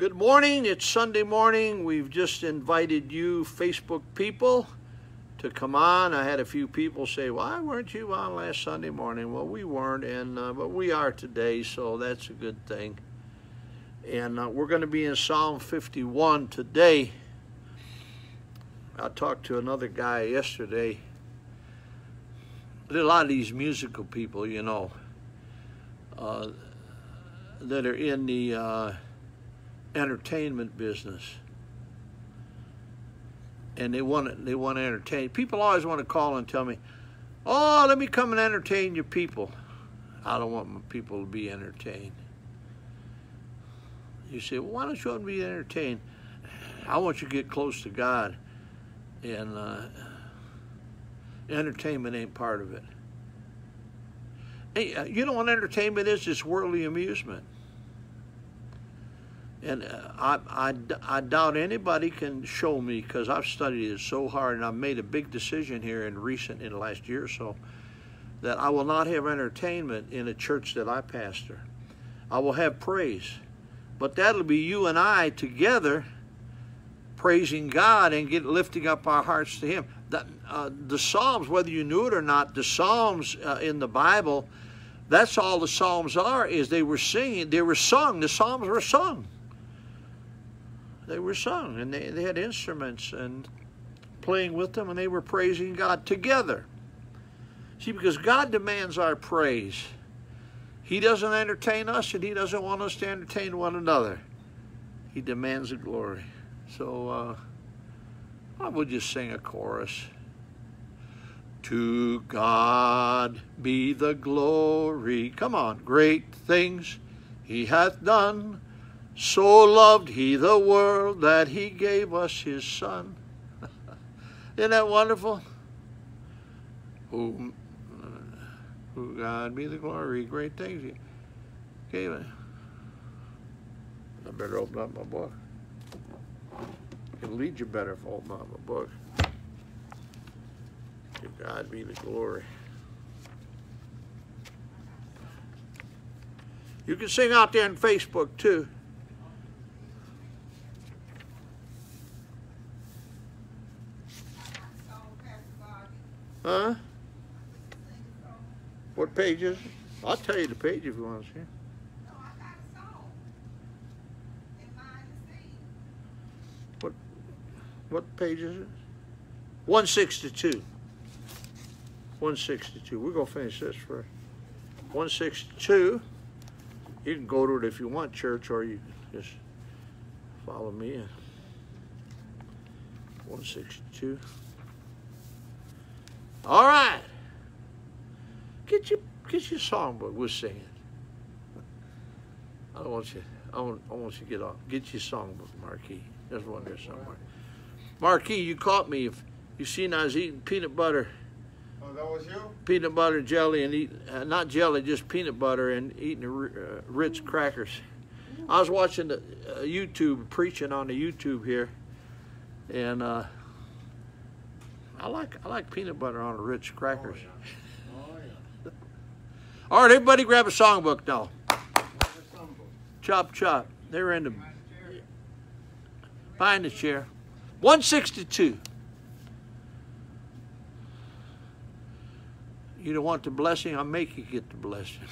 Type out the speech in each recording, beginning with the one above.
Good morning. It's Sunday morning. We've just invited you, Facebook people, to come on. I had a few people say, "Why weren't you on last Sunday morning?" Well, we weren't, and uh, but we are today, so that's a good thing. And uh, we're going to be in Psalm 51 today. I talked to another guy yesterday. A lot of these musical people, you know, uh, that are in the uh, entertainment business. And they want to, they want to entertain people always want to call and tell me oh let me come and entertain your people. I don't want my people to be entertained. You say well, why don't you want to be entertained? I want you to get close to god and uh, entertainment ain't part of it. Hey, uh, you know what entertainment is? It's worldly amusement and uh, I, I, I doubt anybody can show me because I've studied it so hard and I've made a big decision here in recent, in the last year or so, that I will not have entertainment in a church that I pastor. I will have praise. But that'll be you and I together praising God and get lifting up our hearts to Him. The, uh, the Psalms, whether you knew it or not, the Psalms uh, in the Bible, that's all the Psalms are, is they were singing, they were sung. The Psalms were sung they were sung and they, they had instruments and playing with them and they were praising God together. See, because God demands our praise. He doesn't entertain us and he doesn't want us to entertain one another. He demands the glory. So uh, I would just sing a chorus. To God be the glory. Come on, great things he hath done so loved he the world that he gave us his son. Isn't that wonderful? Who, who God be the glory, great things he gave us. I better open up my book. I can lead you better if I open up my book. To God be the glory. You can sing out there on Facebook too. Huh? What page is it? I'll tell you the page if you want to see. What, what page is it? 162. 162. We're going to finish this first. 162. You can go to it if you want, church, or you can just follow me. 162. All right. Get your get your songbook. We're singing. I don't want you. I want, I want you to get off. Get your songbook, Marquis. There's one there somewhere. Marquis, you caught me. If you seen I was eating peanut butter. Oh, that was you. Peanut butter jelly and eat uh, not jelly, just peanut butter and eating uh, Ritz crackers. I was watching the uh, YouTube preaching on the YouTube here, and. I like I like peanut butter on a Ritz crackers. Oh, yeah. Oh, yeah. All right, everybody, grab a songbook now. Chop chop. They're in the behind the chair. One sixty two. You don't want the blessing, I'll make you get the blessing.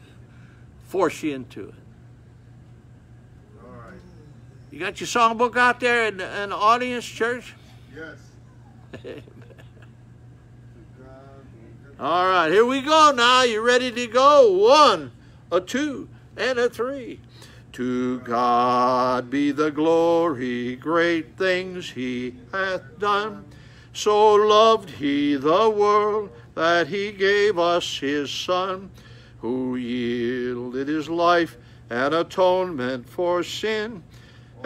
Force you into it. All right. You got your songbook out there in the, in the audience, church? Yes. All right, here we go now. You ready to go? One, a two, and a three. To God be the glory, great things he hath done. So loved he the world that he gave us his Son, who yielded his life an atonement for sin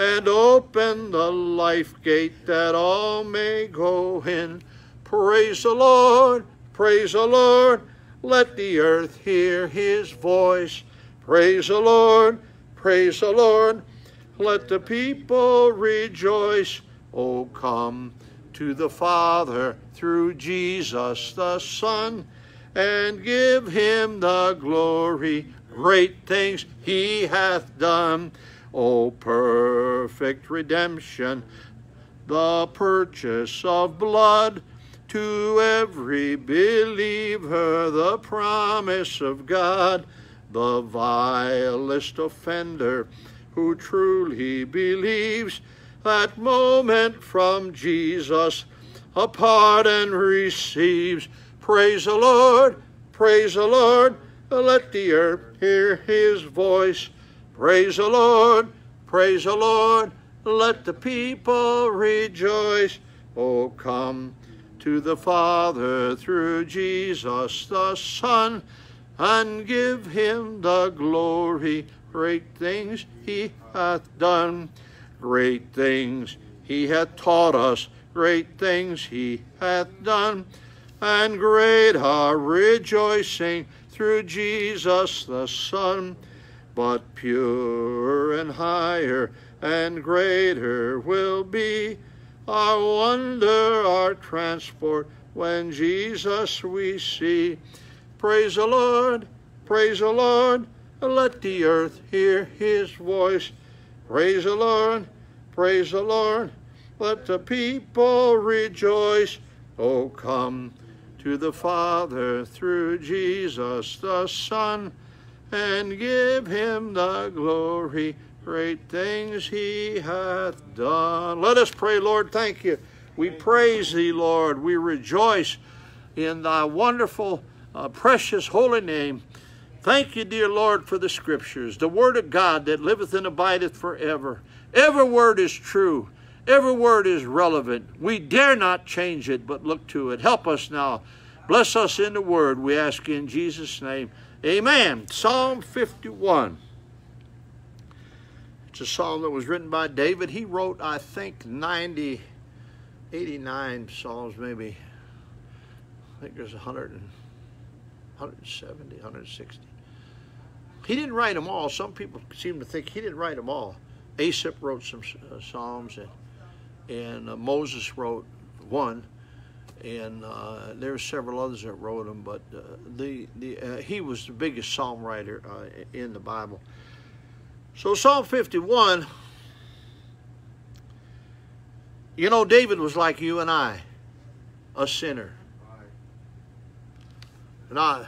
and open the life gate that all may go in. Praise the Lord, praise the Lord, let the earth hear his voice. Praise the Lord, praise the Lord, let the people rejoice. Oh, come to the Father through Jesus the Son and give him the glory. Great things he hath done. O perfect redemption, the purchase of blood to every believer, the promise of God, the vilest offender who truly believes that moment from Jesus a pardon receives. Praise the Lord, praise the Lord, let the earth hear his voice. Praise the Lord, praise the Lord, let the people rejoice. Oh, come to the Father through Jesus the Son and give him the glory. Great things he hath done, great things he hath taught us, great things he hath done, and great our rejoicing through Jesus the Son. But pure and higher and greater will be our wonder, our transport, when Jesus we see. Praise the Lord, praise the Lord, let the earth hear his voice. Praise the Lord, praise the Lord, let the people rejoice. Oh, come to the Father through Jesus the Son and give him the glory. Great things he hath done. Let us pray, Lord. Thank you. We praise thee, Lord. We rejoice in thy wonderful, uh, precious, holy name. Thank you, dear Lord, for the scriptures, the word of God that liveth and abideth forever. Every word is true. Every word is relevant. We dare not change it, but look to it. Help us now. Bless us in the word, we ask in Jesus' name. Amen. Psalm 51. It's a psalm that was written by David. He wrote, I think, 90, 89 psalms, maybe. I think there's 100 and, 170, 160. He didn't write them all. Some people seem to think he didn't write them all. Asaph wrote some uh, psalms, and, and uh, Moses wrote one and uh, there were several others that wrote them, but uh, the the uh, he was the biggest psalm writer uh, in the Bible. So Psalm 51, you know, David was like you and I, a sinner. And I,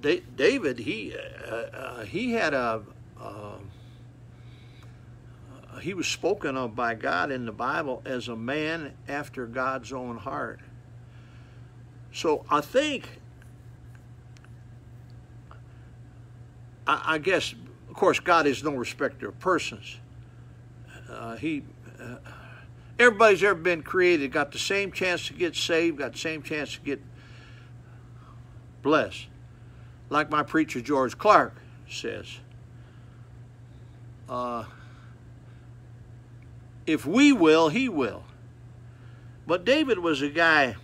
David, he uh, uh, he had a he was spoken of by God in the Bible as a man after God's own heart. So I think, I, I guess, of course, God is no respecter of persons. Uh, he, uh, everybody's ever been created got the same chance to get saved, got the same chance to get blessed. Like my preacher George Clark says. Uh, if we will, he will. But David was a guy,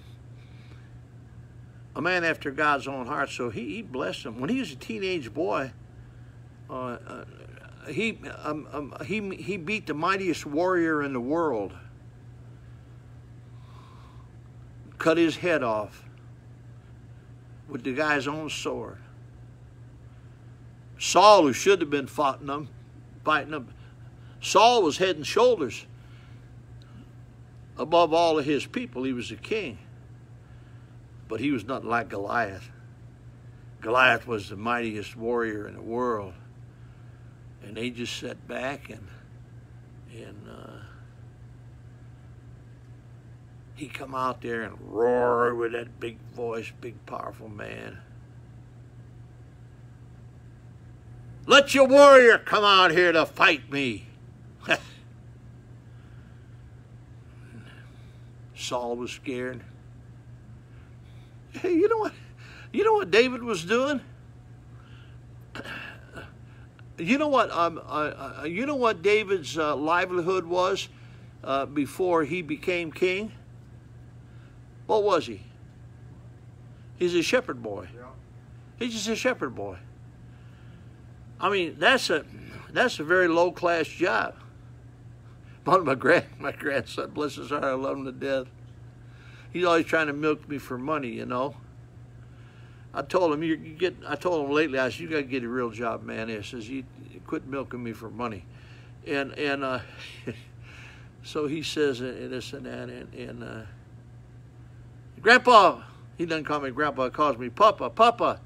a man after God's own heart, so he, he blessed him. When he was a teenage boy, uh, uh, he, um, um, he, he beat the mightiest warrior in the world, cut his head off with the guy's own sword. Saul, who should have been fighting him, fighting him, Saul was head and shoulders above all of his people, he was a king. But he was nothing like Goliath. Goliath was the mightiest warrior in the world. And they just sat back and and uh, he come out there and roared with that big voice, big powerful man. Let your warrior come out here to fight me. Saul was scared. Hey, you know what? You know what David was doing? You know what? Um, uh, uh, you know what David's uh, livelihood was uh, before he became king. What was he? He's a shepherd boy. Yeah. He's just a shepherd boy. I mean, that's a that's a very low class job. Of my grand my grandson, bless his heart, I love him to death. He's always trying to milk me for money, you know. I told him you, get. I told him lately. I said you got to get a real job, man. He says you, quit milking me for money, and and uh, so he says and this and that and and uh, Grandpa. He doesn't call me Grandpa. He calls me Papa. Papa.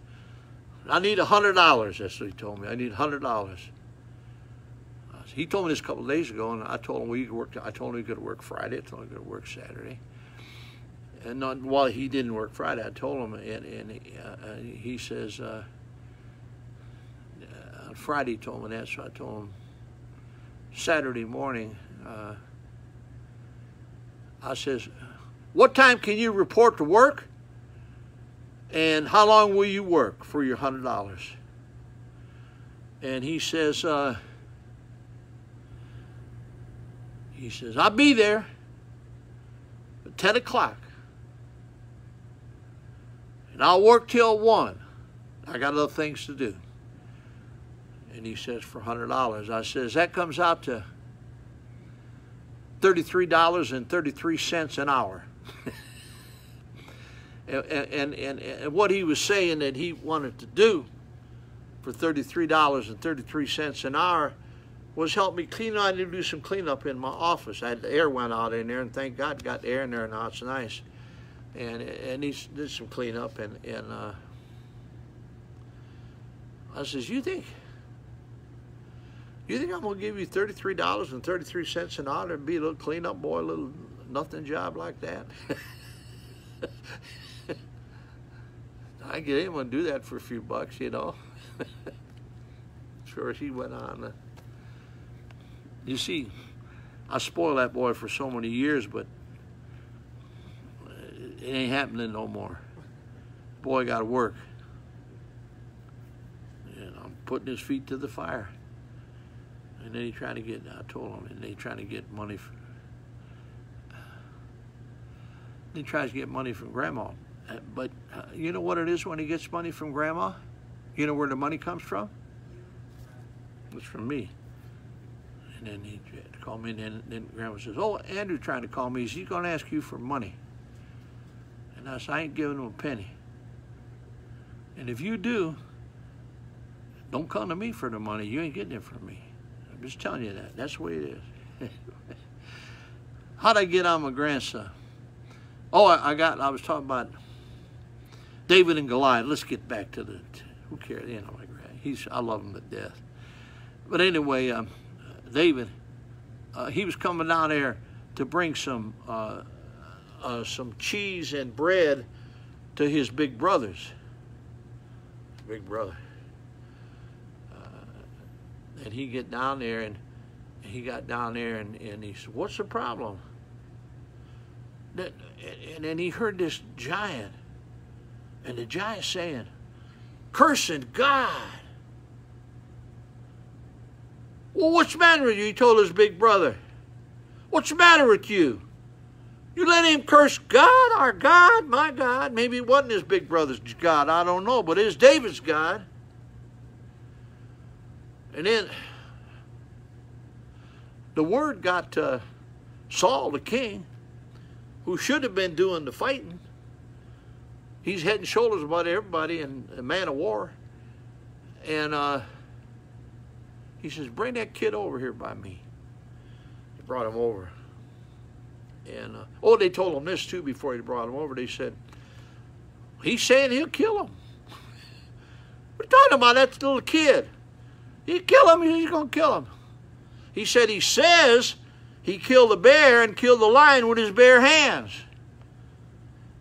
I need a hundred dollars. That's what he told me. I need a hundred dollars. He told me this a couple of days ago, and I told him we could work. I told him he could work Friday. I told him he could work Saturday. And not, while he didn't work Friday, I told him, and, and he, uh, he says uh, on Friday he told me that, so I told him Saturday morning. Uh, I says, "What time can you report to work?" And how long will you work for your hundred dollars? And he says, uh, he says, I'll be there at 10 o'clock. And I'll work till 1. I got other things to do. And he says, for $100. I says, that comes out to $33.33 an hour. and, and, and, and what he was saying that he wanted to do for $33.33 an hour was help me clean. I had to do some cleanup in my office. I had the air went out in there, and thank God got air in there now. It's nice. And and he did some cleanup, and and uh, I says, you think? You think I'm gonna give you thirty-three dollars and thirty-three cents an hour to be a little cleanup boy, a little nothing job like that? I get anyone do that for a few bucks, you know. sure, he went on. You see, I spoiled that boy for so many years, but it ain't happening no more. Boy got to work. And I'm putting his feet to the fire. And then he trying to get, I told him, and they trying to get money. For, he tries to get money from grandma. Uh, but uh, you know what it is when he gets money from grandma? You know where the money comes from? It's from me. And then he called me, and then, then Grandma says, oh, Andrew trying to call me. He's going to ask you for money. And I said, I ain't giving him a penny. And if you do, don't come to me for the money. You ain't getting it from me. I'm just telling you that. That's the way it is. How'd I get on my grandson? Oh, I, I got, I was talking about David and Goliath. Let's get back to the, who cares? You know, like, he's, I love him to death. But anyway, um, David, uh, he was coming down there to bring some uh, uh, some cheese and bread to his big brothers. Big brother. Uh, and he get down there and he got down there and, and he said, what's the problem? And then he heard this giant and the giant saying, cursing God. Well, what's the matter with you? He told his big brother. What's the matter with you? You let him curse God, our God, my God. Maybe it wasn't his big brother's God, I don't know, but it is David's God. And then the word got to Saul, the king, who should have been doing the fighting. He's head and shoulders above everybody and a man of war. And uh, he says, bring that kid over here by me. He brought him over. And, uh, oh, they told him this too before he brought him over. They said, he's saying he'll kill him. We're talking about that little kid. He'll kill him, he's going to kill him. He said he says he killed the bear and killed the lion with his bare hands.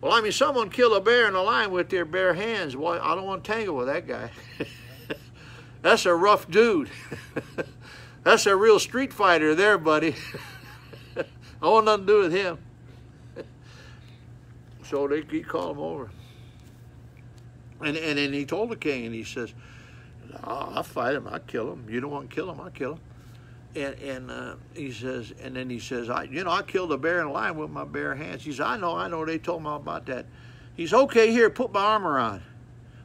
Well, I mean, someone killed a bear and a lion with their bare hands. Well, I don't want to tangle with that guy. That's a rough dude. That's a real street fighter there, buddy. I want nothing to do with him. so they he called him over. And and then he told the king, and he says, "I'll fight him. I'll kill him. You don't want to kill him? I'll kill him." And and uh, he says, and then he says, "I, you know, I killed a bear and a lion with my bare hands." He says, "I know, I know. They told me about that." He's okay. Here, put my armor on.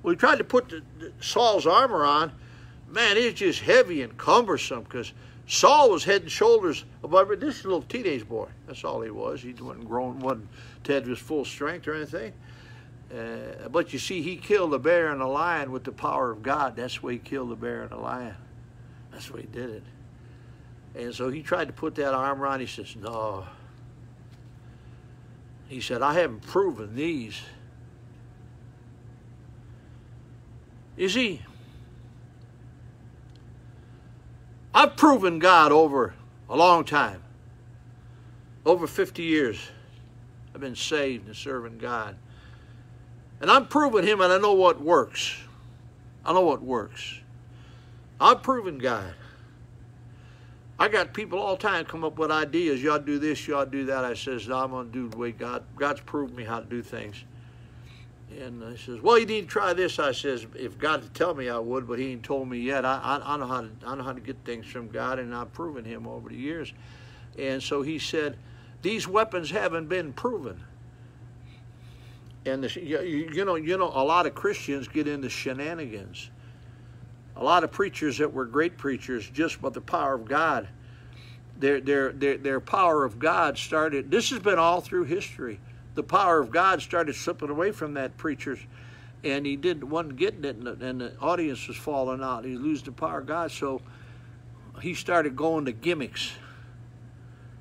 Well, he tried to put the, the, Saul's armor on, man, it's just heavy and cumbersome because Saul was head and shoulders above it. This is a little teenage boy. That's all he was. He wasn't grown, wasn't Ted was full strength or anything. Uh, but you see, he killed the bear and the lion with the power of God. That's the way he killed the bear and the lion. That's the way he did it. And so he tried to put that arm around. He says, No. He said, I haven't proven these. You see, I've proven God over a long time. Over 50 years, I've been saved and serving God. And I'm proving Him, and I know what works. I know what works. I've proven God. I got people all the time come up with ideas. Y'all do this, y'all do that. I says, no, I'm going to do the way God, God's proved me how to do things. And he says, well, you need to try this. I says, if God would tell me I would, but he ain't told me yet. I, I, I, know how to, I know how to get things from God, and I've proven him over the years. And so he said, these weapons haven't been proven. And the, you, you know, you know, a lot of Christians get into shenanigans a lot of preachers that were great preachers just by the power of God. Their, their, their, their power of God started, this has been all through history. The power of God started slipping away from that preacher, and he didn't, wasn't getting it, and the, and the audience was falling out. He losing the power of God, so he started going to gimmicks,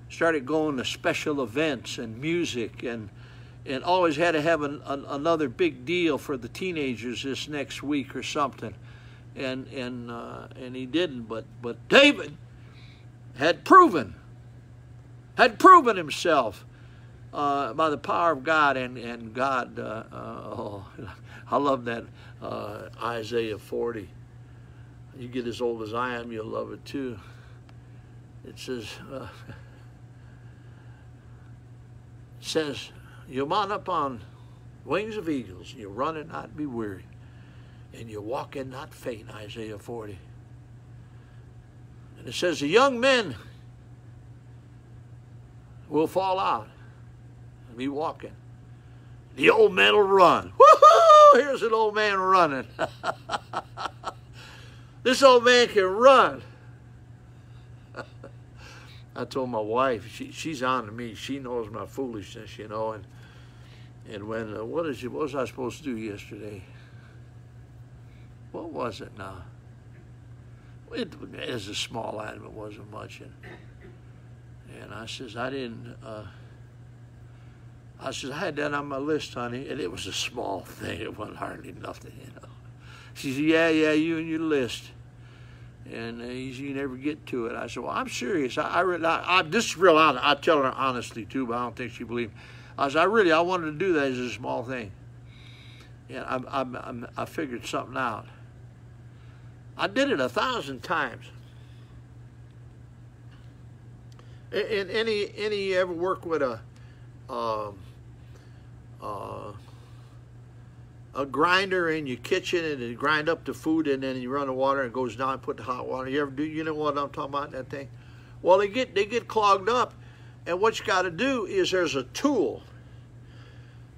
started going to special events and music, and and always had to have an, an, another big deal for the teenagers this next week or something and and uh, and he didn't. But but David had proven had proven himself uh, by the power of God and and God. Uh, uh oh, I love that uh, Isaiah 40. You get as old as I am, you'll love it too. It says. Uh, says, you mount up on wings of eagles, you run and not be weary and you walk in not faint, Isaiah 40. And it says, the young men will fall out and walking. The old man will run. Woohoo! Here's an old man running. this old man can run. I told my wife, she, she's on to me. She knows my foolishness, you know. And and when uh, what is it? What was I supposed to do yesterday? what was it now? It, was a small item, it wasn't much. And, and I says, I didn't, uh, I said, I had that on my list, honey, and it was a small thing. It wasn't hardly nothing, you know. She said, yeah, yeah, you and your list. And uh, you never get to it. I said, well, I'm serious. I, I really, I, I, this is real honest. I tell her honestly, too, but I don't think she believed me. I said, I really, I wanted to do that as a small thing. And I, I, I figured something out. I did it a thousand times. And any any ever work with a um, uh, a grinder in your kitchen and you grind up the food and then you run the water and it goes down and put the hot water. You ever do? You know what I'm talking about? That thing. Well, they get they get clogged up, and what you got to do is there's a tool,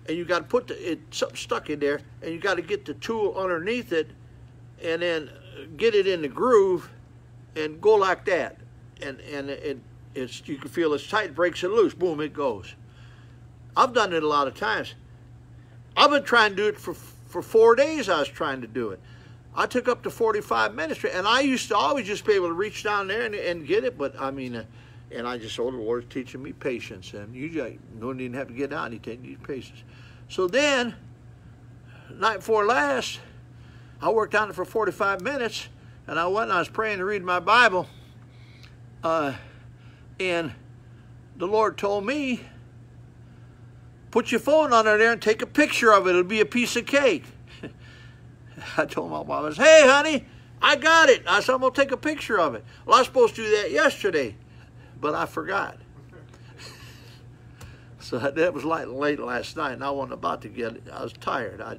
and you got to put the, it something stuck in there, and you got to get the tool underneath it, and then get it in the groove and go like that. And, and it, it's, you can feel it's tight, breaks it loose, boom, it goes. I've done it a lot of times. I've been trying to do it for, for four days I was trying to do it. I took up to 45 minutes, and I used to always just be able to reach down there and, and get it, but I mean, uh, and I just, oh, the Lord's teaching me patience, and you just don't even have to get down, He takes you patience. So then, night before last, I worked on it for 45 minutes, and I went and I was praying to read my Bible, uh, and the Lord told me, put your phone under there and take a picture of it. It'll be a piece of cake. I told my wife, hey, honey, I got it. I said, I'm going to take a picture of it. Well, I was supposed to do that yesterday, but I forgot. so that was late, late last night, and I wasn't about to get it. I was tired. I,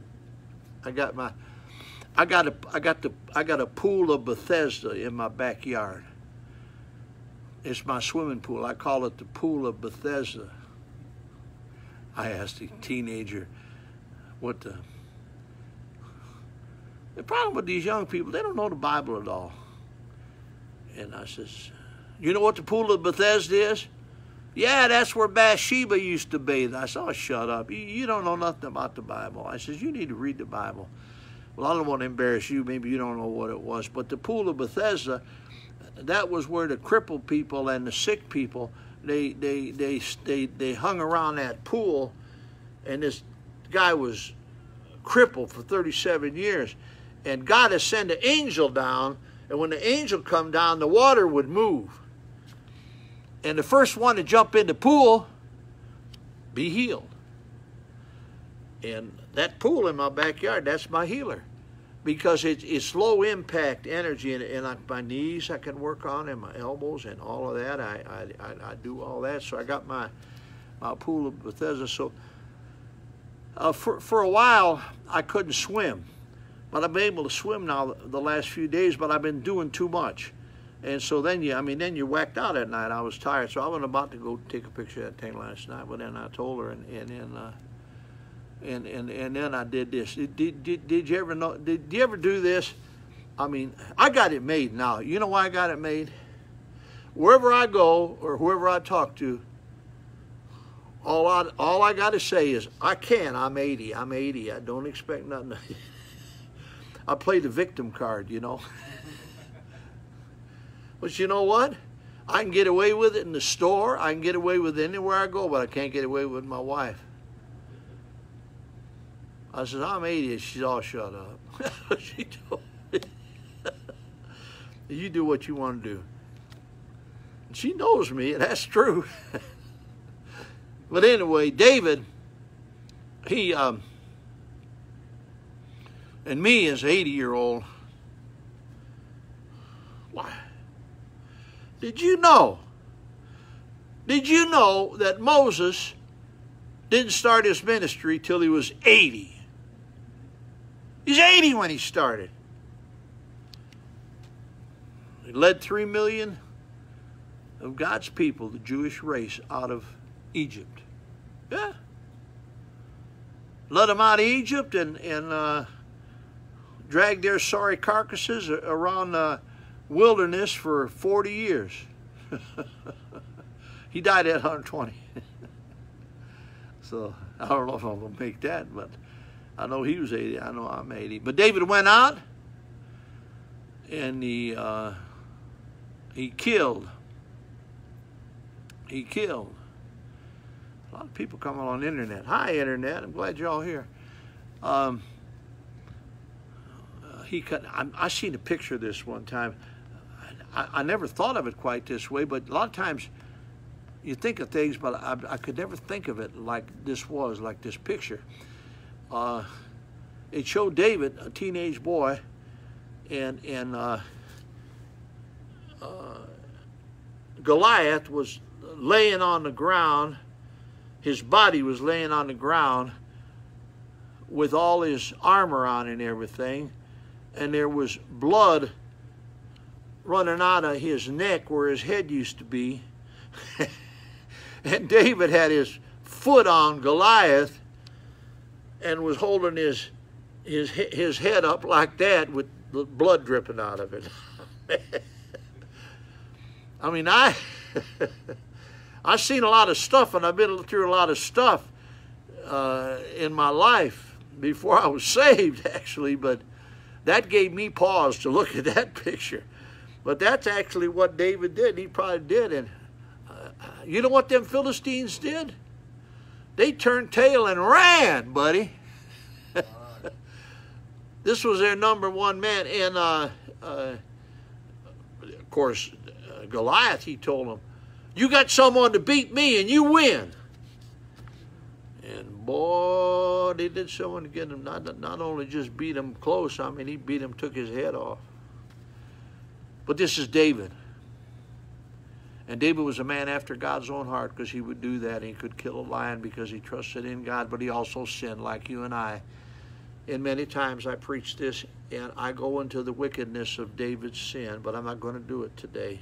I got my I got a I got the I got a pool of Bethesda in my backyard. It's my swimming pool. I call it the pool of Bethesda. I asked a teenager what the the problem with these young people, they don't know the Bible at all. And I says, you know what the pool of Bethesda is? Yeah, that's where Bathsheba used to bathe. I said, oh, shut up. You, you don't know nothing about the Bible. I says, you need to read the Bible. Well, I don't want to embarrass you. Maybe you don't know what it was. But the pool of Bethesda, that was where the crippled people and the sick people, they, they, they, they, they hung around that pool. And this guy was crippled for 37 years. And God had sent an angel down. And when the angel come down, the water would move and the first one to jump in the pool be healed. And that pool in my backyard, that's my healer. Because it's, it's low impact energy, and, and I, my knees I can work on, and my elbows, and all of that. I, I, I, do all that. So I got my, my pool of Bethesda. So uh, for, for a while, I couldn't swim. But I've been able to swim now the last few days, but I've been doing too much. And so then you, I mean, then you whacked out at night. I was tired, so I was about to go take a picture of that thing last night. But then I told her, and and then, uh, and and and then I did this. Did, did did you ever know? Did you ever do this? I mean, I got it made now. You know why I got it made? Wherever I go or whoever I talk to, all I all I got to say is I can. I'm 80. I'm 80. I don't expect nothing. I play the victim card, you know. But you know what? I can get away with it in the store. I can get away with it anywhere I go, but I can't get away with my wife. I said, I'm 80. She's all shut up. she told me, you do what you want to do. she knows me, and that's true. but anyway, David, he, um, and me as 80 year old, why? Did you know? Did you know that Moses didn't start his ministry till he was 80? He's 80 when he started. He led 3 million of God's people, the Jewish race, out of Egypt. Yeah. Led them out of Egypt and, and uh, dragged their sorry carcasses around the wilderness for 40 years. he died at 120. so I don't know if I'm going to make that, but I know he was 80. I know I'm 80. But David went out and he, uh, he killed. He killed. A lot of people coming on the internet. Hi, internet. I'm glad you're all here. Um, uh, he cut. I, I seen a picture of this one time. I, I, never thought of it quite this way, but a lot of times you think of things, but I, I could never think of it like this was, like this picture. Uh, it showed David, a teenage boy, and and uh, uh, Goliath was laying on the ground. His body was laying on the ground with all his armor on and everything, and there was blood running out of his neck where his head used to be. and David had his foot on Goliath and was holding his his his head up like that with the blood dripping out of it. I mean, I I've seen a lot of stuff, and I've been through a lot of stuff uh, in my life before I was saved, actually. But that gave me pause to look at that picture. But that's actually what David did. He probably did. And uh, you know what them Philistines did? They turned tail and ran, buddy. this was their number one man. And uh, uh, of course, uh, Goliath, he told him, You got someone to beat me and you win. And boy, they did someone to get him, not, not only just beat him close, I mean, he beat him, took his head off. But this is David. And David was a man after God's own heart because he would do that. He could kill a lion because he trusted in God, but he also sinned like you and I. And many times I preach this and I go into the wickedness of David's sin, but I'm not going to do it today.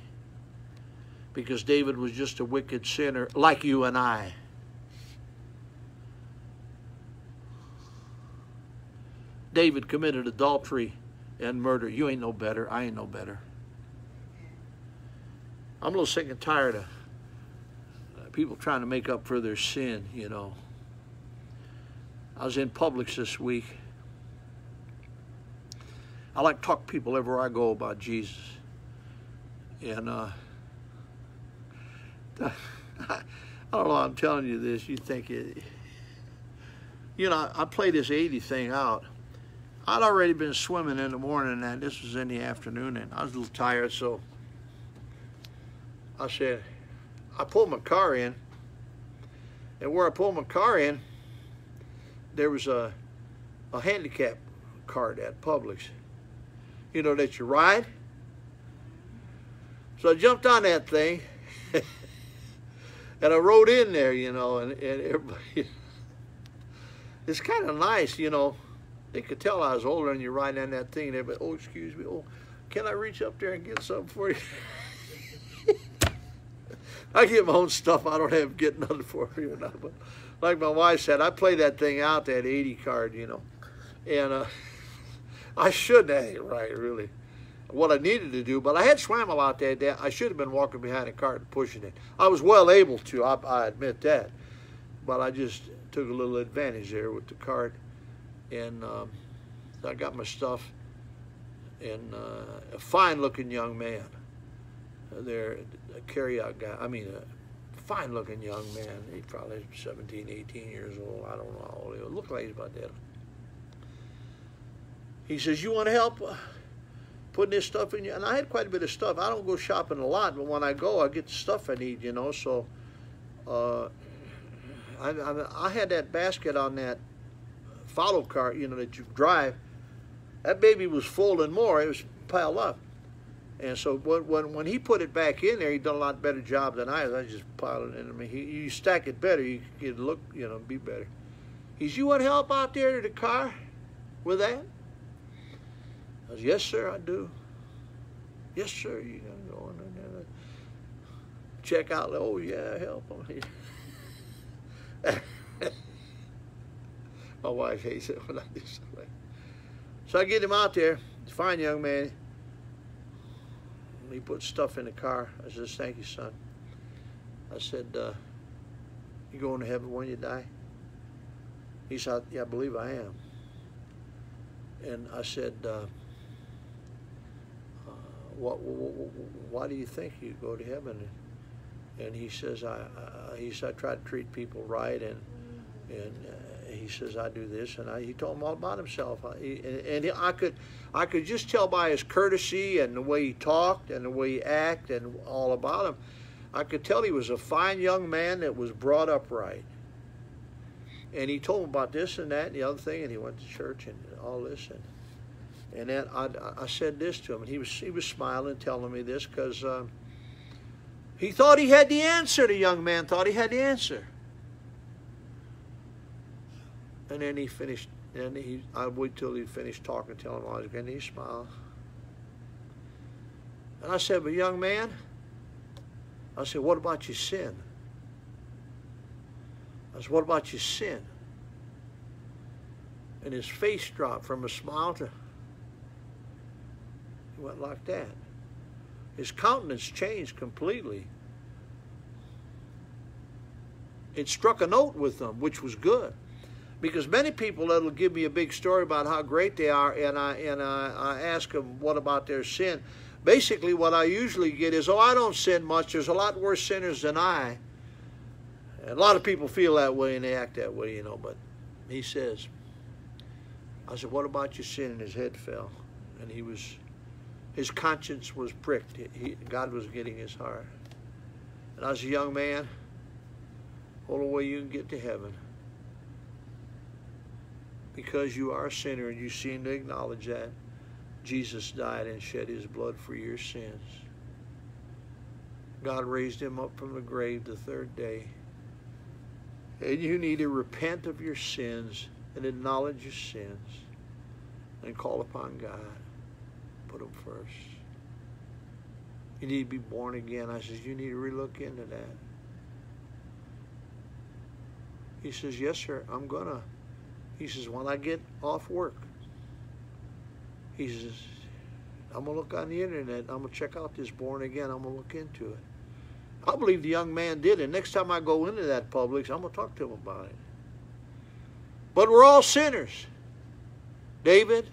Because David was just a wicked sinner like you and I. David committed adultery and murder. You ain't no better. I ain't no better. I'm a little sick and tired of people trying to make up for their sin, you know. I was in Publix this week. I like to talk to people everywhere I go about Jesus. And uh, I don't know, I'm telling you this, you think it, you know, I play this 80 thing out. I'd already been swimming in the morning and this was in the afternoon and I was a little tired, so I said, I pulled my car in and where I pulled my car in, there was a, a handicap cart at Publix, you know, that you ride. So I jumped on that thing and I rode in there, you know, and, and everybody, it's kind of nice, you know. They could tell I was older and you're riding on that thing. And everybody, oh, excuse me, oh, can I reach up there and get something for you? I get my own stuff. I don't have get nothing for you. Know, but like my wife said, I play that thing out, that 80 card, you know. And uh, I shouldn't have, right, really, what I needed to do. But I had swam a lot that day. I should have been walking behind a cart and pushing it. I was well able to, I, I admit that. But I just took a little advantage there with the cart. And um, I got my stuff. And uh, a fine-looking young man there, a carryout guy, I mean, a fine looking young man. He probably 17, 18 years old. I don't know how old he was. Looked like he's about that. He says, You want to help uh, putting this stuff in you? And I had quite a bit of stuff. I don't go shopping a lot, but when I go, I get the stuff I need, you know. So uh, I, I, I had that basket on that follow cart, you know, that you drive. That baby was full and more. It was piled up. And so when, when, he put it back in there, he done a lot better job than I. I just piled it in. I mean, he, you stack it better, you could look, you know, be better. He's, you want help out there to the car with that? I said, yes, sir, I do. Yes, sir, you gotta go in there. and uh, Check out, oh, yeah, help him. My wife hates it when I do something. So I get him out there. Fine young man he put stuff in the car. I said, thank you, son. I said, uh, you going to heaven when you die? He said, yeah, I believe I am. And I said, uh, uh, what, what, why do you think you go to heaven? And he says, I, he said, I try to treat people right and, and he says, I do this, and I, he told him all about himself. I, he, and, and I could, I could just tell by his courtesy and the way he talked and the way he acted and all about him, I could tell he was a fine young man that was brought up right. And he told him about this and that and the other thing, and he went to church and all this. And and then I, I said this to him, and he was he was smiling, telling me this because uh, he thought he had the answer. The young man thought he had the answer. And then he finished, and he, I wait till he finished talking, telling him I was going, he smiled. And I said, but young man, I said, what about your sin? I said, what about your sin? And his face dropped from a smile to, he went like that. His countenance changed completely. It struck a note with them, which was good because many people that'll give me a big story about how great they are, and I and I, I ask them what about their sin. Basically, what I usually get is, "Oh, I don't sin much. There's a lot worse sinners than I." And a lot of people feel that way and they act that way, you know. But he says, "I said, what about your sin?" And his head fell, and he was, his conscience was pricked. He, God was getting his heart. And I was a young man. Only way you can get to heaven because you are a sinner and you seem to acknowledge that, Jesus died and shed his blood for your sins. God raised him up from the grave the third day. And you need to repent of your sins and acknowledge your sins and call upon God. Put them first. You need to be born again. I says, you need to relook into that. He says, yes, sir, I'm going to. He says, when I get off work, he says, I'm going to look on the internet. I'm going to check out this born again. I'm going to look into it. I believe the young man did. And next time I go into that Publix, I'm going to talk to him about it. But we're all sinners. David,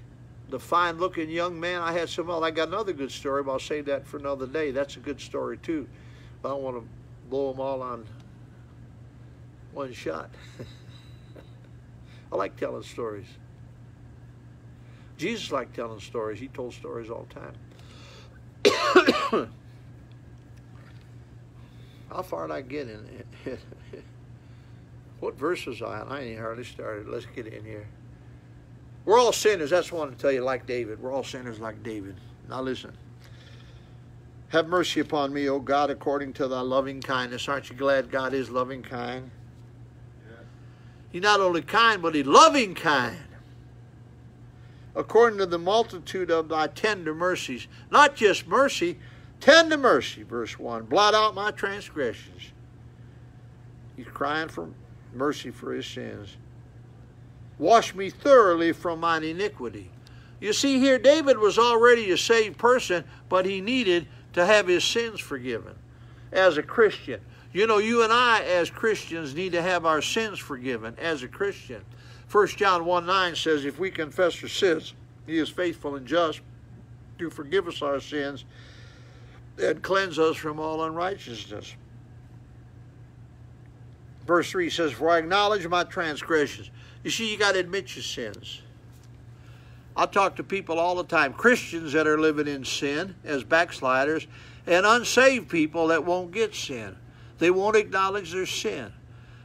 the fine looking young man, I had some well, I got another good story, but I'll save that for another day. That's a good story too. But I don't want to blow them all on one shot. I like telling stories. Jesus liked telling stories. He told stories all the time. How far did I get in? It? what verse was I on? I ain't hardly started. Let's get in here. We're all sinners. That's what I want to tell you, like David. We're all sinners like David. Now listen. Have mercy upon me, O God, according to thy loving kindness. Aren't you glad God is loving kind? He's not only kind, but he's loving kind. According to the multitude of thy tender mercies. Not just mercy, tender mercy, verse 1. Blot out my transgressions. He's crying for mercy for his sins. Wash me thoroughly from mine iniquity. You see, here David was already a saved person, but he needed to have his sins forgiven as a Christian. You know, you and I, as Christians, need to have our sins forgiven as a Christian. 1 John 1 9 says, If we confess our sins, he is faithful and just to forgive us our sins and cleanse us from all unrighteousness. Verse 3 says, For I acknowledge my transgressions. You see, you got to admit your sins. I talk to people all the time, Christians that are living in sin as backsliders, and unsaved people that won't get sin. They won't acknowledge their sin.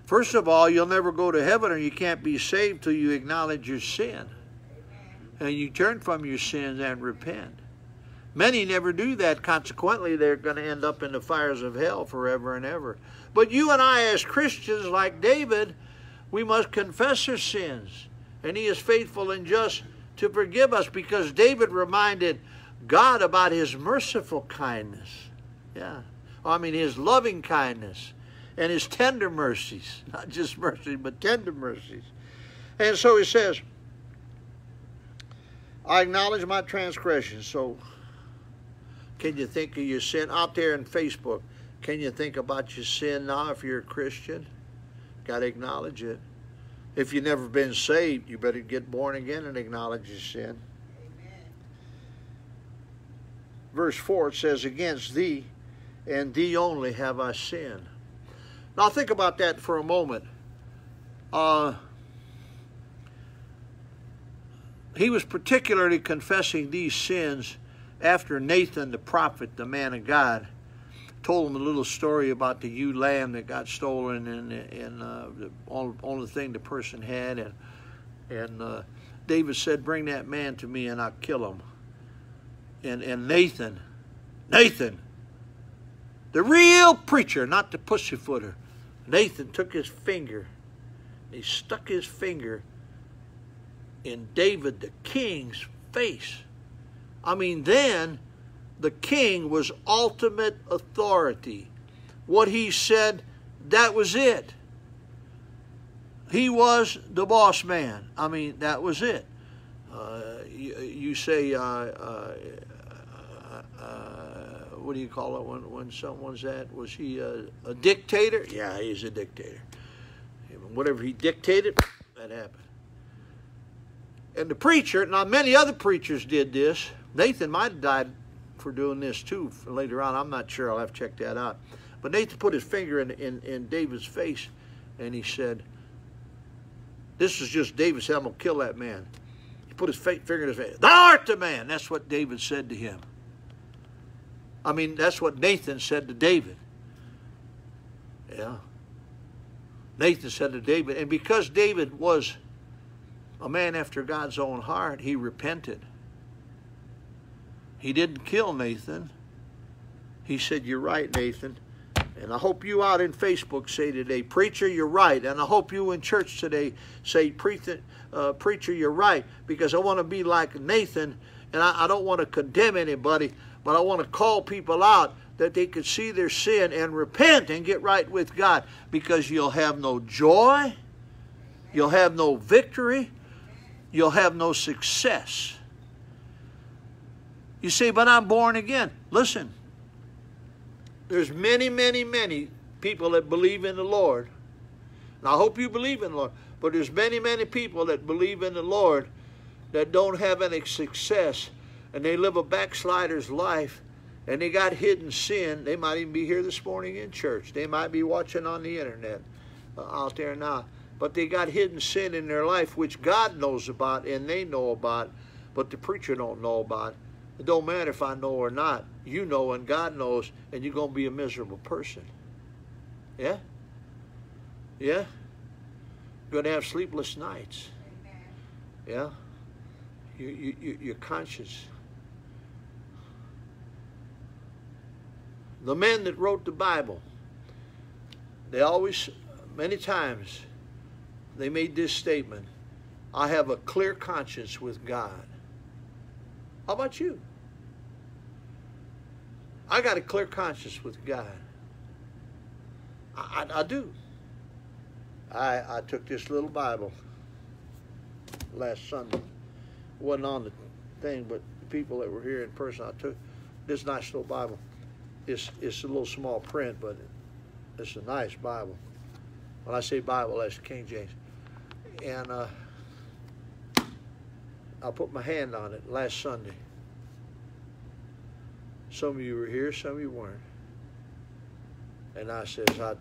First of all, you'll never go to heaven or you can't be saved till you acknowledge your sin. And you turn from your sins and repent. Many never do that. Consequently, they're going to end up in the fires of hell forever and ever. But you and I, as Christians, like David, we must confess our sins. And he is faithful and just to forgive us because David reminded God about his merciful kindness. Yeah. I mean, his loving kindness and his tender mercies. Not just mercy, but tender mercies. And so he says, I acknowledge my transgressions. So, can you think of your sin out there in Facebook? Can you think about your sin now if you're a Christian? Got to acknowledge it. If you've never been saved, you better get born again and acknowledge your sin. Amen. Verse 4 it says, Against thee and thee only have I sinned. Now think about that for a moment. Uh, he was particularly confessing these sins after Nathan the prophet, the man of God, told him a little story about the ewe lamb that got stolen and, and uh, the only thing the person had. And, and uh, David said, Bring that man to me and I'll kill him. And, and Nathan, Nathan, the real preacher, not the pussyfooter, Nathan took his finger, he stuck his finger in David the king's face. I mean, then the king was ultimate authority. What he said, that was it. He was the boss man. I mean, that was it. Uh, you, you, say, uh, uh, what do you call it when, when someone's that? Was he a, a dictator? Yeah, he's a dictator. Whatever he dictated, that happened. And the preacher, now many other preachers did this. Nathan might have died for doing this too later on. I'm not sure. I'll have to check that out. But Nathan put his finger in, in, in David's face and he said, This is just David said, I'm going to kill that man. He put his finger in his face. Thou art the man. That's what David said to him. I mean, that's what Nathan said to David. Yeah. Nathan said to David, and because David was a man after God's own heart, he repented. He didn't kill Nathan. He said, You're right, Nathan. And I hope you out in Facebook say today, Preacher, you're right. And I hope you in church today say, uh, Preacher, you're right. Because I want to be like Nathan. And I, I don't want to condemn anybody, but I want to call people out that they could see their sin and repent and get right with God. Because you'll have no joy, you'll have no victory, you'll have no success you say, but I'm born again. Listen, there's many, many, many people that believe in the Lord. And I hope you believe in the Lord. But there's many, many people that believe in the Lord that don't have any success and they live a backslider's life and they got hidden sin. They might even be here this morning in church. They might be watching on the internet uh, out there now. But they got hidden sin in their life which God knows about and they know about, but the preacher don't know about. It don't matter if I know or not. You know and God knows, and you're going to be a miserable person. Yeah? Yeah? You're going to have sleepless nights. Yeah? You, you, you, your conscience. The men that wrote the Bible, they always, many times, they made this statement I have a clear conscience with God. How about you? I got a clear conscience with God. I, I, I do. I, I took this little Bible last Sunday. It wasn't on the thing, but the people that were here in person, I took this nice little Bible. It's, it's a little small print, but it's a nice Bible. When I say Bible, that's King James. And uh, I put my hand on it last Sunday. Some of you were here, some of you weren't. And I says, I,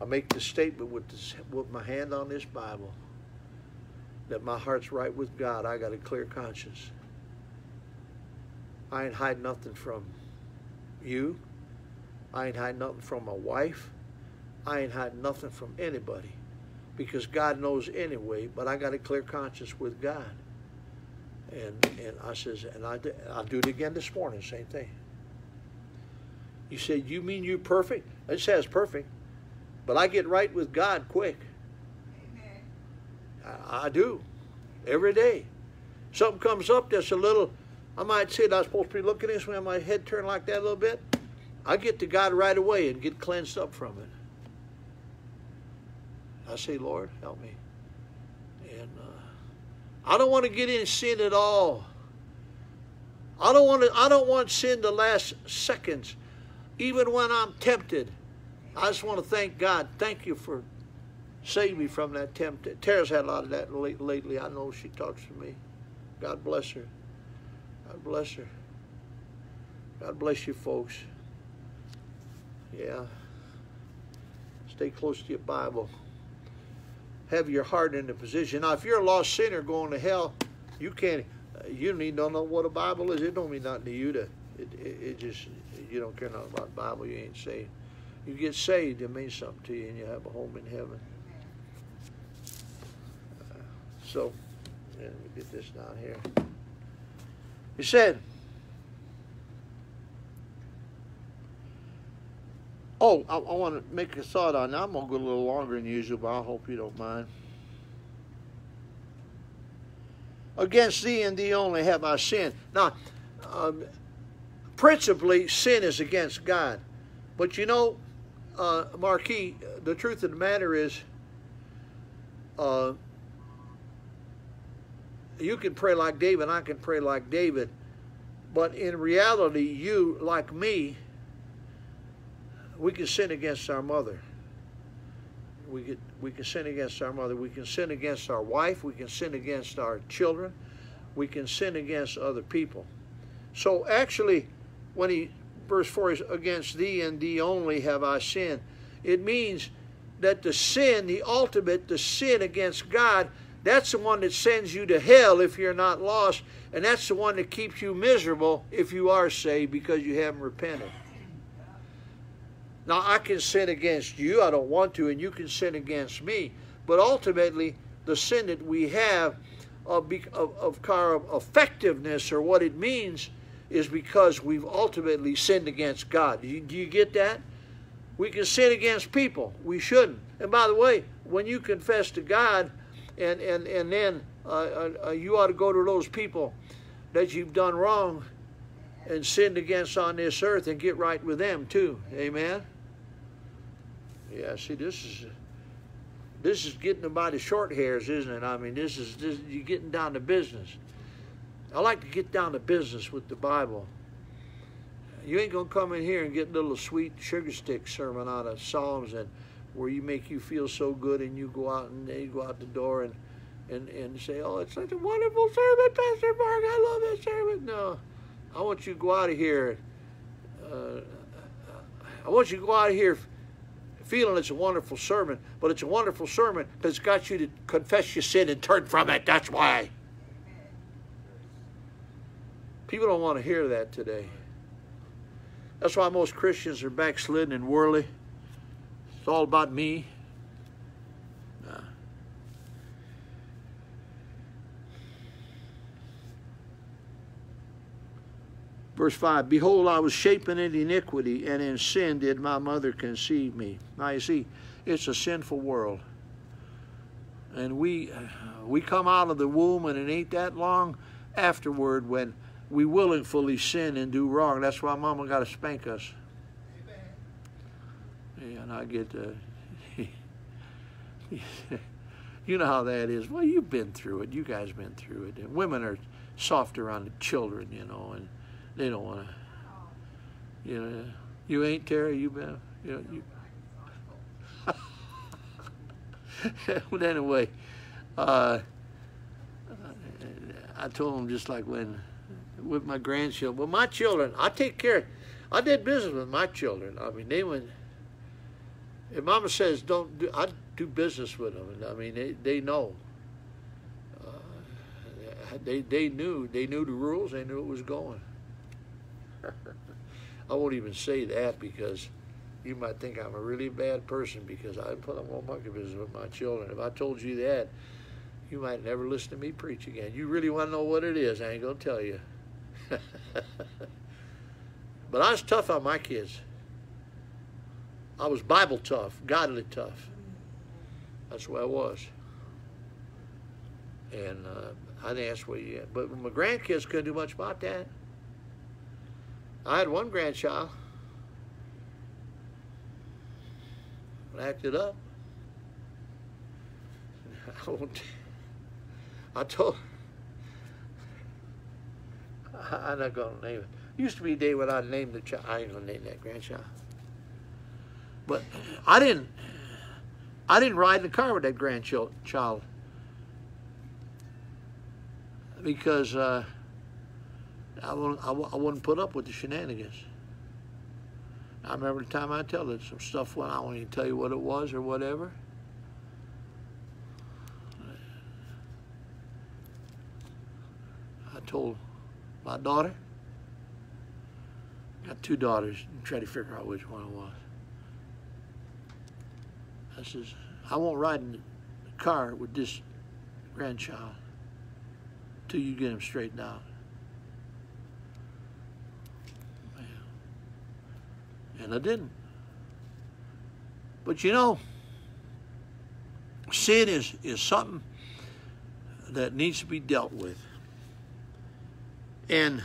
I make the statement with, this, with my hand on this Bible that my heart's right with God. I got a clear conscience. I ain't hiding nothing from you. I ain't hiding nothing from my wife. I ain't hiding nothing from anybody because God knows anyway, but I got a clear conscience with God. And, and I says, and I, I'll do it again this morning, same thing. You said, you mean you're perfect? It says perfect. But I get right with God quick. I, I do. Every day. Something comes up that's a little, I might say I'm supposed to be looking this way, my head turned like that a little bit. I get to God right away and get cleansed up from it. I say, Lord, help me. And uh, I don't want to get in sin at all. I don't want to. I don't want sin to last seconds, even when I'm tempted. I just want to thank God. Thank you for saving me from that temptation. Tara's had a lot of that lately. I know she talks to me. God bless her. God bless her. God bless you, folks. Yeah. Stay close to your Bible. Have your heart in the position. Now, if you're a lost sinner going to hell, you can't. You don't even know what a Bible is. It don't mean nothing to you. To it, it, it just you don't care nothing about the Bible. You ain't saved. You get saved, it means something to you, and you have a home in heaven. Uh, so, let me get this down here. He said, Oh, I, I want to make a thought on that. I'm going to go a little longer than usual, but I hope you don't mind. Against thee and thee only have I sinned. Now, um, principally, sin is against God. But you know, uh, Marquis, the truth of the matter is, uh, you can pray like David, I can pray like David, but in reality, you, like me, we can sin against our mother. We can, we can sin against our mother. We can sin against our wife. We can sin against our children. We can sin against other people. So actually, when he, verse 4 is, against thee and thee only have I sinned, it means that the sin, the ultimate, the sin against God, that's the one that sends you to hell if you're not lost. And that's the one that keeps you miserable if you are saved because you haven't repented. Now, I can sin against you, I don't want to, and you can sin against me. But ultimately, the sin that we have of, of, of our effectiveness or what it means is because we've ultimately sinned against God. Do you, do you get that? We can sin against people. We shouldn't. And by the way, when you confess to God, and, and, and then uh, uh, uh you ought to go to those people that you've done wrong and sinned against on this earth and get right with them too. Amen. Yeah, see, this is this is getting about the short hairs, isn't it? I mean, this is this, you're getting down to business. I like to get down to business with the Bible. You ain't gonna come in here and get little sweet sugar stick sermon out of Psalms and where you make you feel so good and you go out and you go out the door and and, and say, Oh, it's such a wonderful sermon, Pastor Mark, I love that sermon. No. I want you to go out of here uh, I want you to go out of here feeling it's a wonderful sermon, but it's a wonderful sermon because it's got you to confess your sin and turn from it. That's why. People don't want to hear that today. That's why most Christians are backslidden and worldly. It's all about me. Nah. Verse 5 Behold, I was shapen in iniquity, and in sin did my mother conceive me. Now you see, it's a sinful world. And we, we come out of the womb, and it ain't that long afterward when we willingly sin and do wrong. That's why Mama got to spank us. And I get to. you know how that is. Well, you've been through it. You guys been through it. And women are softer on the children, you know, and they don't want to. You know, you ain't Terry. You been, you know, you. but anyway, uh, I told them just like when with my grandchildren. Well, my children, I take care. I did business with my children. I mean, they went. If Mama says don't do, I do business with them. I mean, they they know. Uh, they they knew they knew the rules. They knew it was going. I won't even say that because you might think I'm a really bad person because I put on more monkey business with my children. If I told you that, you might never listen to me preach again. You really want to know what it is? I ain't gonna tell you. but I was tough on my kids. I was Bible tough, godly tough. That's the way I was. And uh, I think that's where you. But my grandkids couldn't do much about that. I had one grandchild. Acted up. I, won't, I told. I'm not gonna name it. Used to be a day when I'd name the child. I ain't gonna name that grandchild. But I didn't. I didn't ride in the car with that grandchild because. Uh, I wouldn't, I, wouldn't put up with the shenanigans. I remember the time I tell it, some stuff went. I won't even tell you what it was or whatever. I told my daughter. Got two daughters. And try to figure out which one it was. I says, I won't ride in the car with this grandchild till you get him straightened out. and I didn't. But you know, sin is, is something that needs to be dealt with. And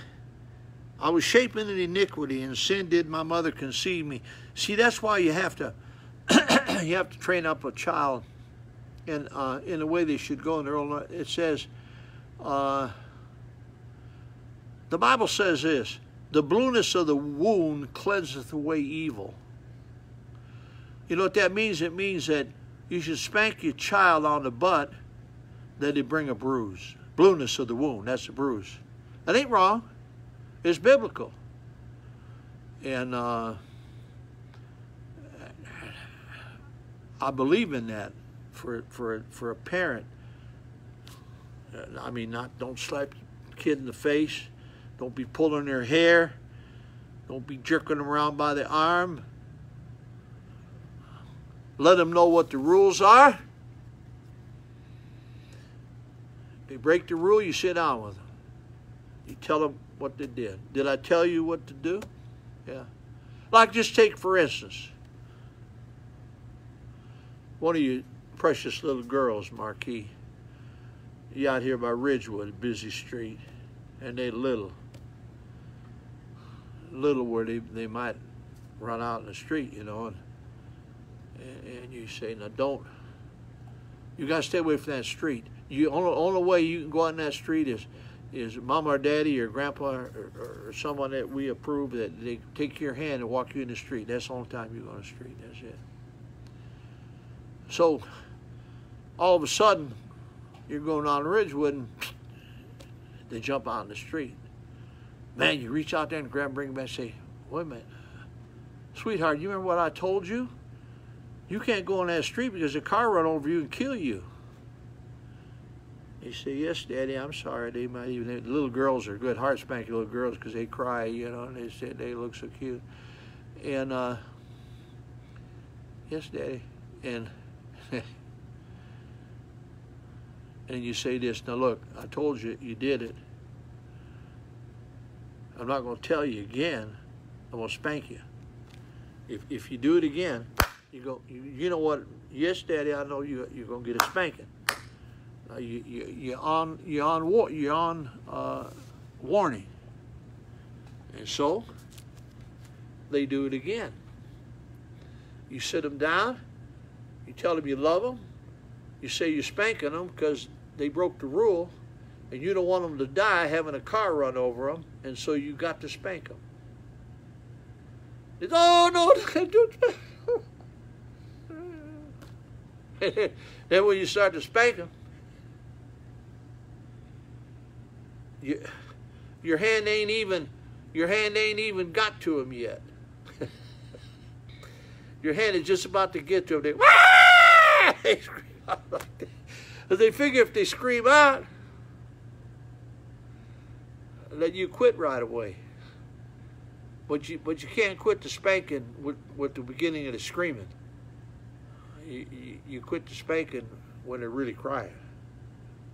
I was shapen in iniquity, and sin did my mother conceive me. See, that's why you have to you have to train up a child in uh, in the way they should go in their own life. It says, uh, the Bible says this: the blueness of the wound cleanseth away evil. You know what that means? It means that you should spank your child on the butt that it bring a bruise. Blueness of the wound, that's a bruise. That ain't wrong. It's biblical. And uh, I believe in that for, for, for a parent. Uh, I mean, not don't slap your kid in the face don't be pulling their hair. Don't be jerking them around by the arm. Let them know what the rules are. If they break the rule, you sit down with them. You tell them what they did. Did I tell you what to do? Yeah. Like just take for instance, one of you precious little girls, Marquis, you out here by Ridgewood, busy street, and they little little where they, they might run out in the street, you know, and, and you say, now don't, you got to stay away from that street. You only, only way you can go out in that street is is mom or daddy or grandpa or, or, or someone that we approve that they take your hand and walk you in the street. That's the only time you go on the street. That's it. So all of a sudden, you're going on Ridgewood and they jump out in the street. Man, you reach out there and grab, bring them back, and say, "Wait a minute, sweetheart, you remember what I told you? You can't go on that street because a car run over you and kill you." He said, "Yes, Daddy, I'm sorry. They might even the little girls are good, heart spanking little girls because they cry, you know, and they said they look so cute." And uh, yes, Daddy, and and you say this. Now, look, I told you you did it. I'm not going to tell you again. I'm going to spank you. If if you do it again, you go. You, you know what? Yes, Daddy, I know you. You're going to get a spanking. You, you, you're on you're on war, you're on uh, warning, and so they do it again. You sit them down, you tell them you love them, you say you're spanking them because they broke the rule, and you don't want them to die having a car run over them, and so you got to spank them. It's, oh no! then when you start to spank them, you, your hand ain't even your hand ain't even got to him yet. Your hand is just about to get to them. They, scream out that. But they figure if they scream out, then you quit right away. But you but you can't quit the spanking with, with the beginning of the screaming. You, you, you quit the spanking when they're really crying.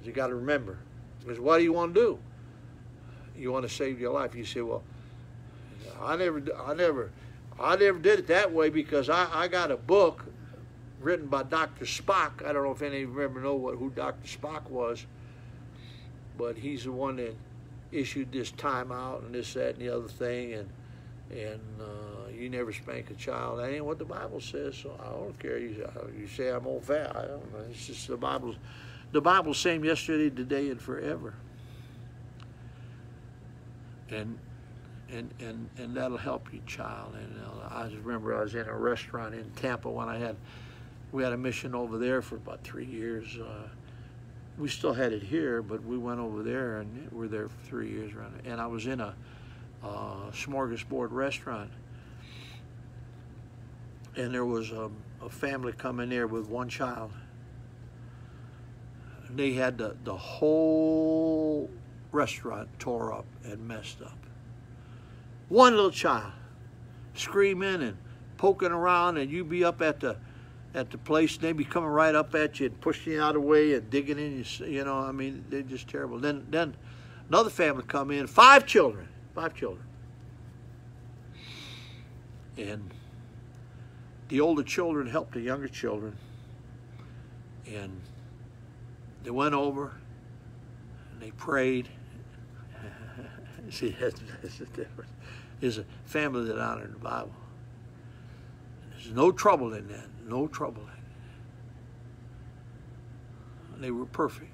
You got to remember. Because what do you want to do? you want to save your life. You say, well, I never, I never, I never did it that way because I, I got a book written by Dr. Spock. I don't know if any of you ever know what who Dr. Spock was, but he's the one that issued this timeout and this, that, and the other thing, and and uh, you never spank a child. That ain't what the Bible says. So I don't care. You, you say I'm old fat. I don't know. It's just the Bible's the Bible's same yesterday, today, and forever and and and and that'll help you, child. And uh, I just remember I was in a restaurant in Tampa when I had we had a mission over there for about three years. Uh, we still had it here, but we went over there and we're there for three years around. And I was in a uh, smorgasbord restaurant, and there was a, a family coming there with one child. They had the the whole restaurant tore up and messed up. One little child screaming and poking around, and you be up at the at the place, and they be coming right up at you and pushing you out of the way and digging in you. You know, I mean, they're just terrible. Then then another family come in, five children, five children, and the older children helped the younger children, and they went over and they prayed See, that's, that's the difference. Is a family that honored the Bible. There's no trouble in that. No trouble in it. They were perfect.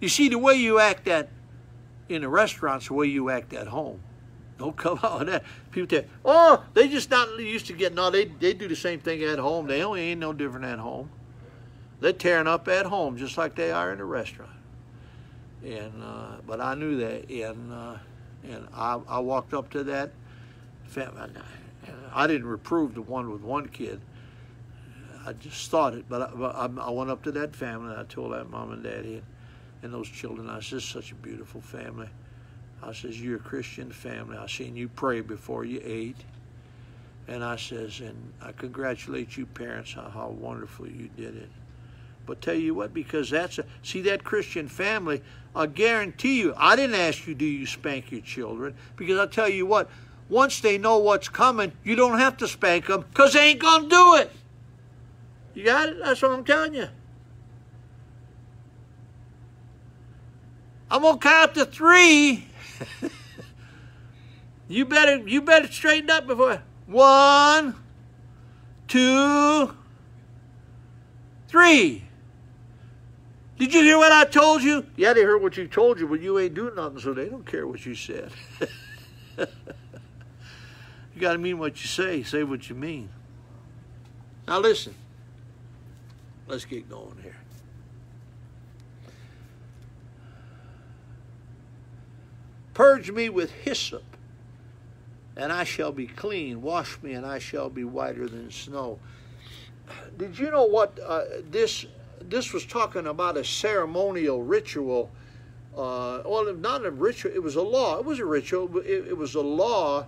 You see, the way you act at in the restaurants, the way you act at home. Don't come out with that. People say, oh, they just not used to get, no, they, they do the same thing at home. They only ain't no different at home. They're tearing up at home just like they are in the restaurant and uh, but I knew that, and uh, and I, I walked up to that family. I didn't reprove the one with one kid. I just thought it, but I, I, went up to that family. and I told that mom and daddy and, and those children. I said, "Such a beautiful family." I says, "You're a Christian family. I seen you pray before you ate." And I says, and I congratulate you parents how, how wonderful you did it. But tell you what, because that's a, see that Christian family, I guarantee you, I didn't ask you, do you spank your children? Because I'll tell you what, once they know what's coming, you don't have to spank them because they ain't going to do it. You got it? That's what I'm telling you. I'm going to count to three. you better you better straighten up before. One, two, three. Did you hear what I told you? Yeah, they heard what you told you, but you ain't doing nothing, so they don't care what you said. you got to mean what you say, say what you mean. Now, listen. Let's get going here. Purge me with hyssop, and I shall be clean. Wash me, and I shall be whiter than snow. Did you know what uh, this this was talking about a ceremonial ritual? Uh, well, not a ritual. It was a law. It was a ritual. But it, it was a law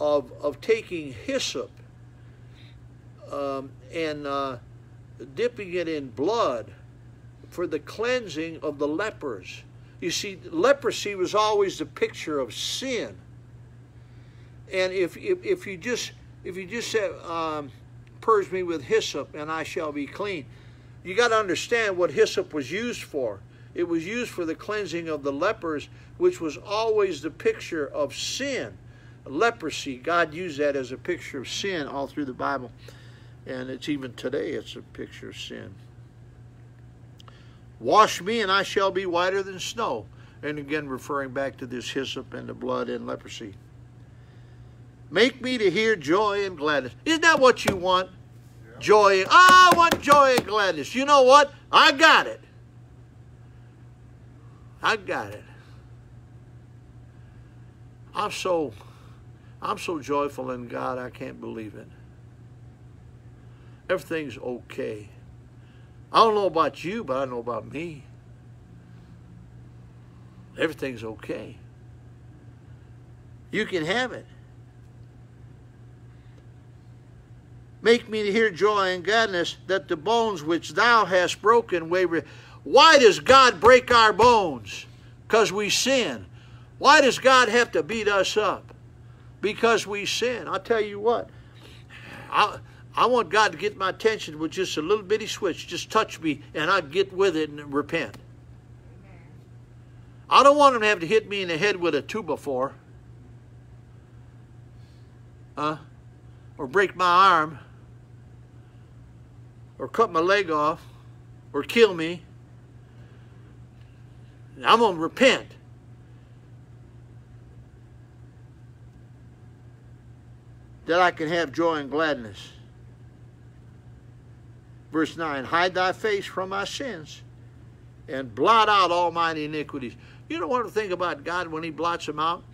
of of taking hyssop um, and uh, dipping it in blood for the cleansing of the lepers. You see, leprosy was always the picture of sin. And if, if, if you just if you just said, um, "Purge me with hyssop, and I shall be clean," you got to understand what hyssop was used for. It was used for the cleansing of the lepers, which was always the picture of sin, leprosy. God used that as a picture of sin all through the Bible, and it's even today. It's a picture of sin. Wash me, and I shall be whiter than snow. And again, referring back to this hyssop and the blood and leprosy. Make me to hear joy and gladness. Isn't that what you want? Joy. I want joy and gladness. You know what? I got it. I got it. I'm so I'm so joyful in God I can't believe it. Everything's okay. I don't know about you, but I know about me. Everything's okay. You can have it. Make me to hear joy and gladness that the bones which thou hast broken. Re- Why does God break our bones? Because we sin. Why does God have to beat us up? Because we sin. I'll tell you what. I, I want God to get my attention with just a little bitty switch. Just touch me and I get with it and repent. I don't want him to have to hit me in the head with a two before. Uh, or break my arm. Or cut my leg off. Or kill me. I'm going to repent. That I can have joy and gladness. Verse 9 Hide thy face from my sins and blot out all mine iniquities. You know to think about God when He blots them out?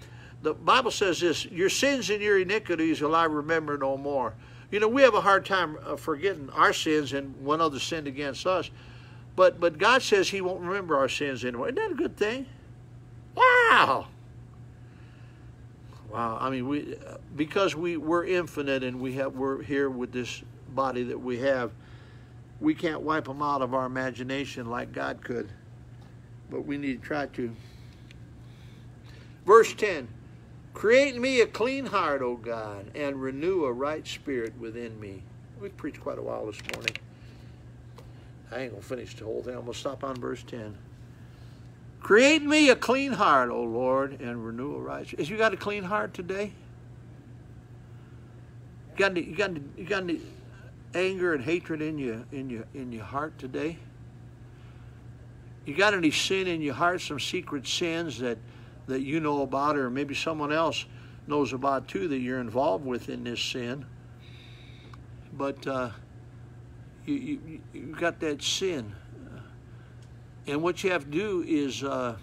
The Bible says this Your sins and your iniquities will I remember no more. You know, we have a hard time uh, forgetting our sins and one other sinned against us. But, but God says He won't remember our sins anymore. Isn't that a good thing? Wow! Wow! I mean, we because we we're infinite and we have we're here with this body that we have we can't wipe them out of our imagination like God could, but we need to try to. Verse 10 Create in me a clean heart, O God, and renew a right spirit within me. We preached quite a while this morning. I ain't going to finish the whole thing. I'm going to stop on verse 10. Create in me a clean heart, O Lord, and renew a right spirit. Has you got a clean heart today? You got any, you got any, you got any anger and hatred in your in your in your heart today? You got any sin in your heart, some secret sins that that you know about, or maybe someone else knows about too that you're involved with in this sin? But uh, you, you you got that sin, and what you have to do is uh,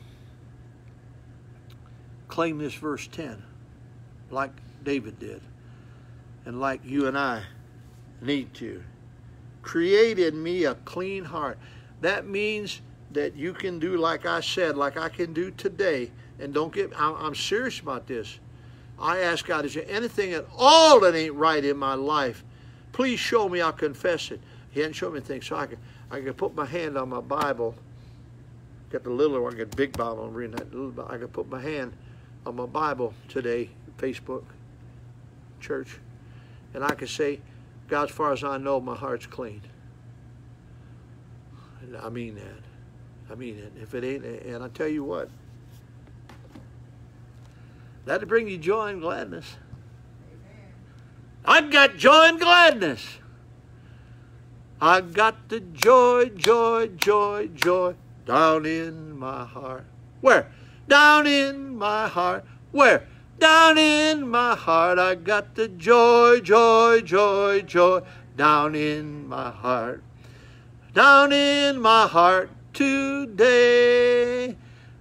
claim this verse ten, like David did, and like you and I need to. Create in me a clean heart. That means that you can do like I said, like I can do today. And don't get, I'm serious about this. I ask God, is there anything at all that ain't right in my life? Please show me, I'll confess it. He hadn't shown me anything, so I can, I can put my hand on my Bible. Got the little one, I got big Bible, I'm reading that little Bible. I can put my hand on my Bible today, Facebook, church, and I can say, God, as far as I know, my heart's clean. And I mean that. I mean it. If it ain't, and I tell you what, that'll bring you joy and gladness. I've got joy and gladness. I've got the joy, joy, joy, joy down in my heart. Where? Down in my heart. Where? Down in my heart. I've got the joy, joy, joy, joy down in my heart. Down in my heart today.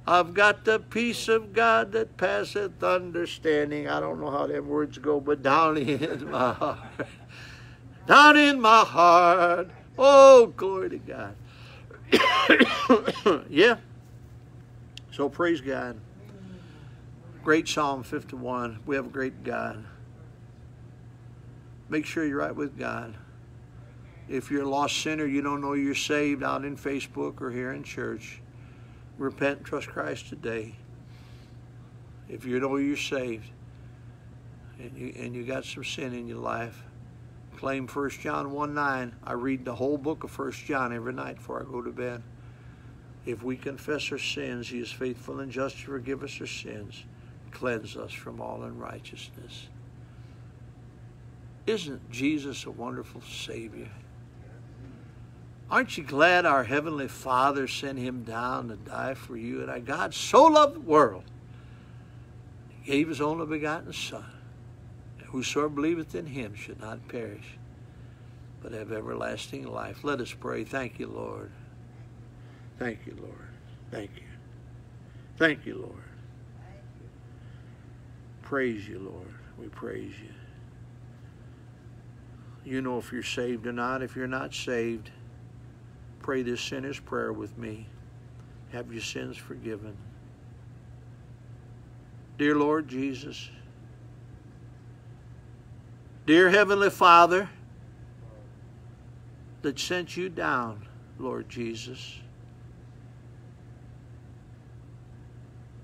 I've got the peace of God that passeth understanding. I don't know how them words go, but down in my heart. Down in my heart. Oh, glory to God. yeah. So praise God. Great Psalm 51. We have a great God. Make sure you're right with God. If you're a lost sinner, you don't know you're saved out in Facebook or here in church, repent and trust Christ today. If you know you're saved and you, and you got some sin in your life, claim 1 John 1 9. I read the whole book of 1 John every night before I go to bed. If we confess our sins, he is faithful and just to forgive us our sins, cleanse us from all unrighteousness. Isn't Jesus a wonderful Savior? Aren't you glad our Heavenly Father sent him down to die for you and I? God so loved the world, he gave his only begotten Son. Whosoever believeth in him should not perish, but have everlasting life. Let us pray. Thank you, Lord. Thank you, Lord. Thank you. Thank you, Lord. Praise you, Lord. We praise you. You know if you're saved or not. If you're not saved, pray this sinner's prayer with me. Have your sins forgiven. Dear Lord Jesus, dear Heavenly Father that sent you down, Lord Jesus,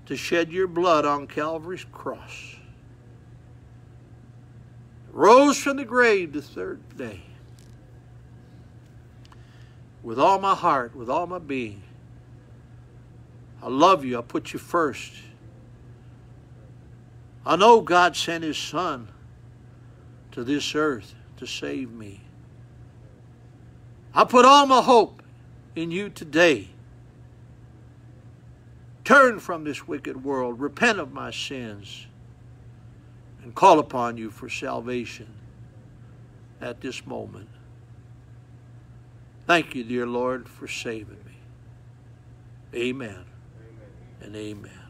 to shed your blood on Calvary's cross, rose from the grave the third day with all my heart, with all my being. I love you. I put you first. I know God sent His Son to this earth to save me. I put all my hope in you today. Turn from this wicked world, repent of my sins, and call upon you for salvation at this moment. Thank you, dear Lord, for saving me. Amen Amen. and amen.